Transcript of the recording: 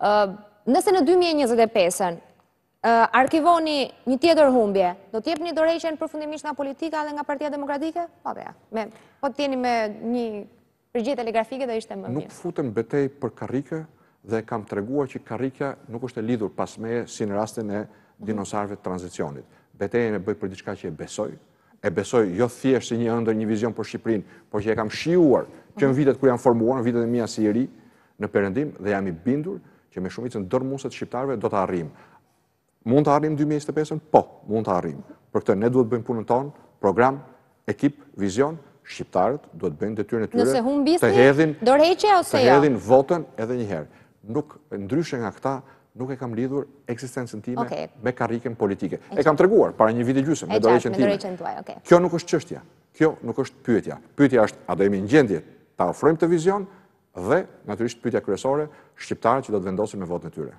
Nëse në 2025-ën arkivoni një tjetër humbje, do të jepni dorëheqjen përfundimisht nga politika dhe nga partia demokratike? Po dhe ja. Po t'jeni me një përgjigje telegrafike do ishte më mirë. Nuk futem në betejë për karrike dhe kam treguar që karrikja nuk është e lidhur pas meje si në rastin e dinosaurëve të tranzicionit. Betejën e bëj për diçka që e besoj, e besoj jo thjesht si një ëndërr, një vizion për Shqipërinë, por që e kam shijuar që në vitet kur jam formuar, në vitet e mia si i ri, në Perëndim dhe jam i bindur që me shumicën dërmuese të shqiptarëve do ta arrijmë. Mund ta arrijmë në 2025-ën? Po, mund ta arrijmë. Për këtë ne duhet të bëjmë punën tonë, program, ekip, vizion, shqiptarët duhet të bëjnë detyrën e tyre. Nëse humbisni, të hedhin, dorëheqje ose jo? Të hedhin jo? votën edhe një herë. Nuk ndryshe nga këta, nuk e kam lidhur ekzistencën time okay. me karriken politike. E, e kam treguar para një viti e gjysmë me dorëheqjen time. Tuaj, okay. Kjo nuk është çështja. Kjo nuk është pyetja. Pyetja është a do jemi në gjendje ta ofrojmë këtë vizion Dhe, natyrisht, pyetja kryesore, shqiptarët që do të vendosin me votën e tyre.